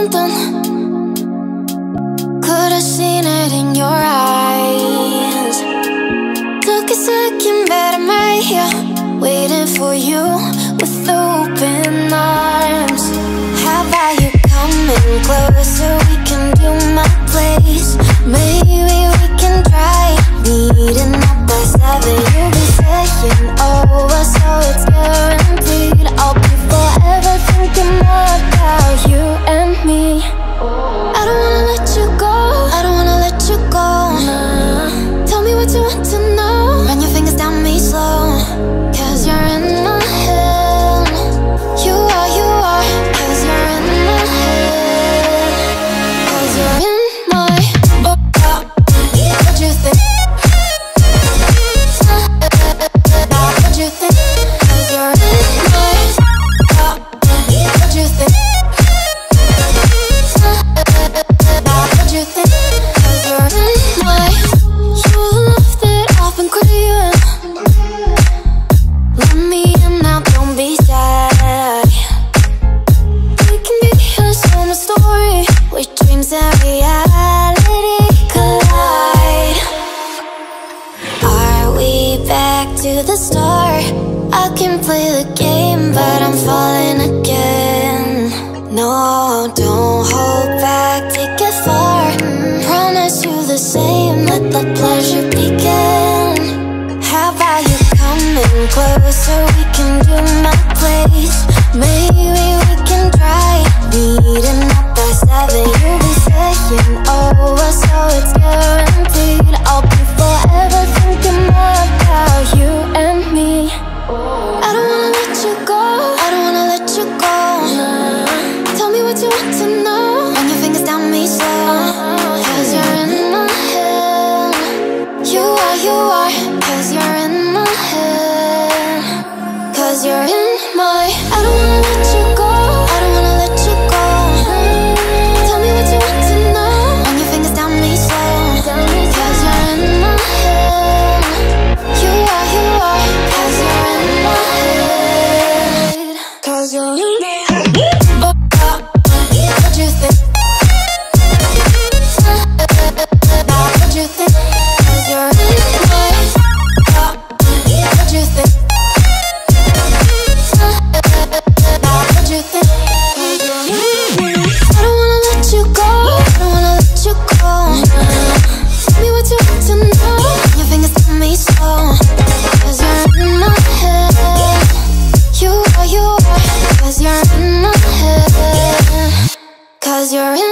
something Could have seen it in your eyes. Took a second, but I'm right here Waiting for you with open eyes With the star I can play the game but I'm falling again. No, don't hold back, take it far. Promise you the same, let the pleasure begin. How about you coming closer, we can do my place. what you want to know. When your fingers down me slow Cause you're in my head. You are, you are Cause you're in my head. Cause you're in my I don't You're in